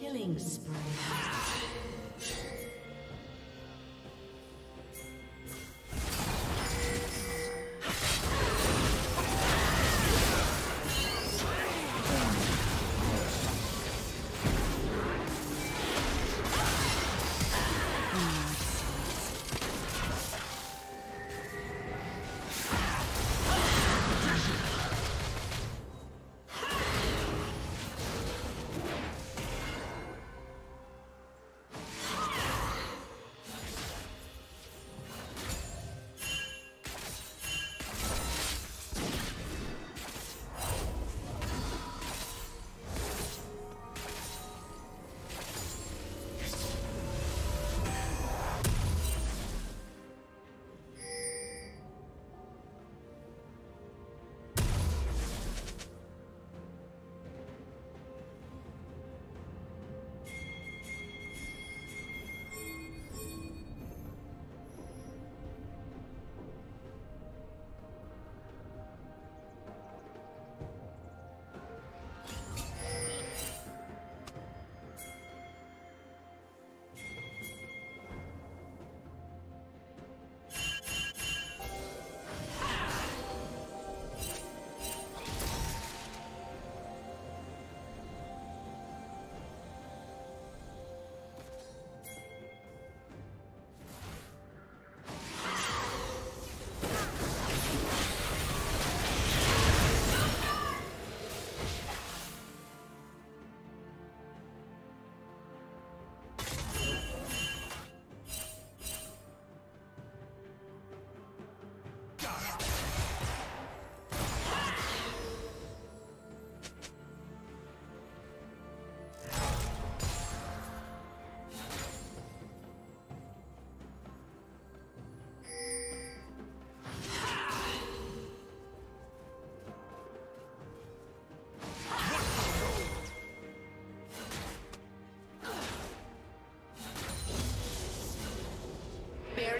Killing spree.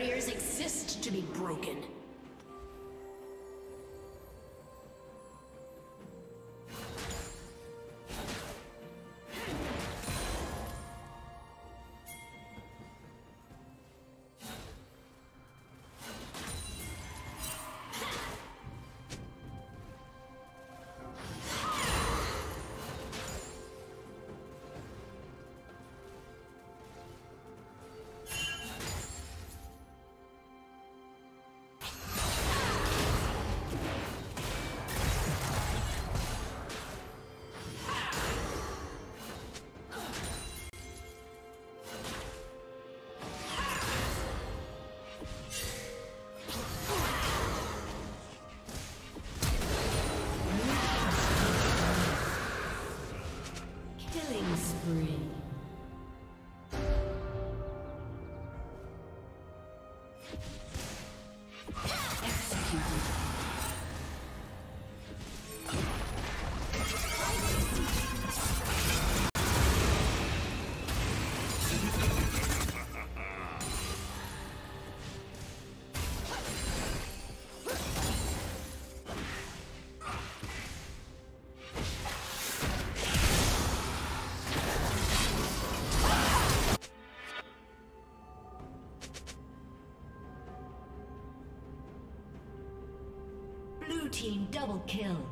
Barriers exist to be broken. Killing spree. Double kill.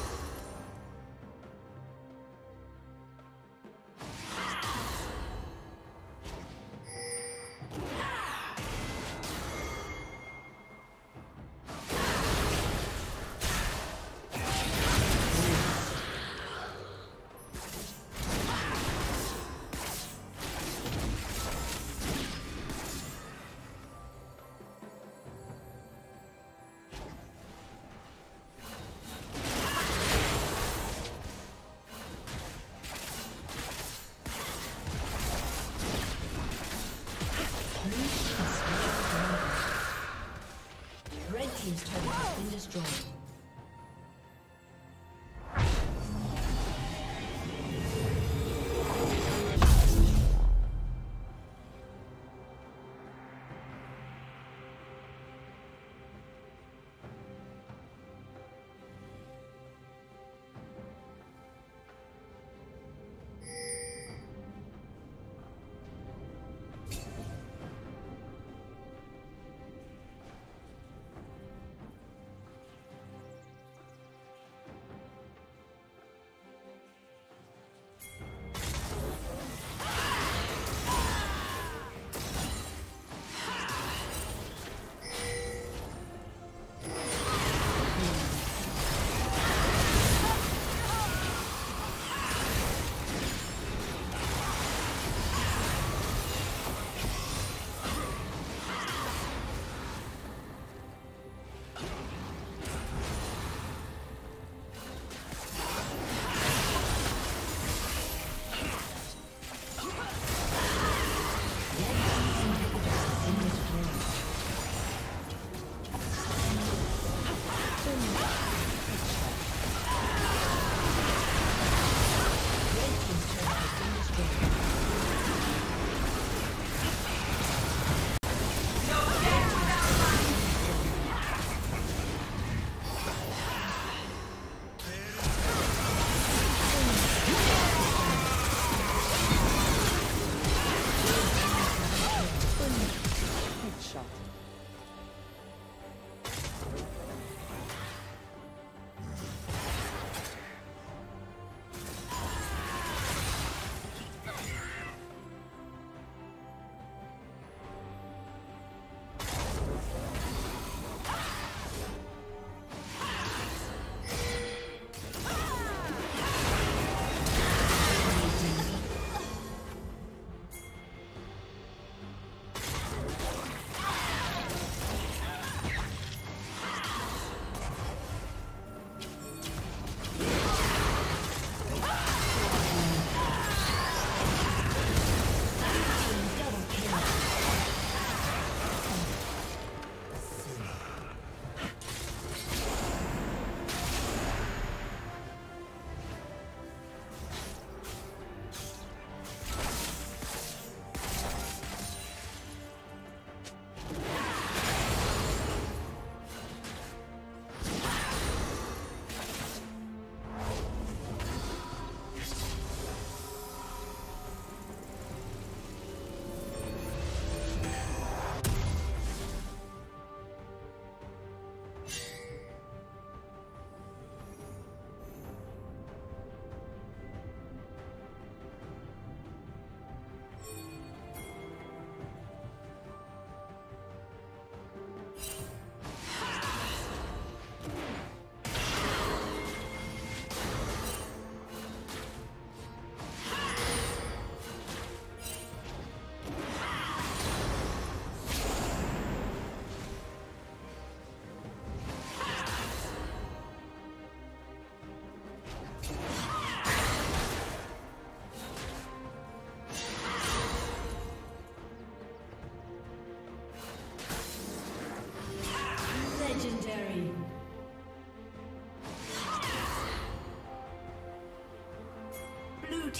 strong.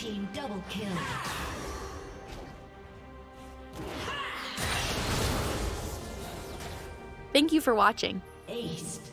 Team double kill. Thank you for watching. Ace.